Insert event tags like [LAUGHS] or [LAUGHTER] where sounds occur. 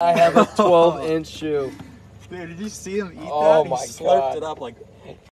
I have a [LAUGHS] 12 inch shoe. Dude, did you see him eat Oh that? my he slurped God. it up like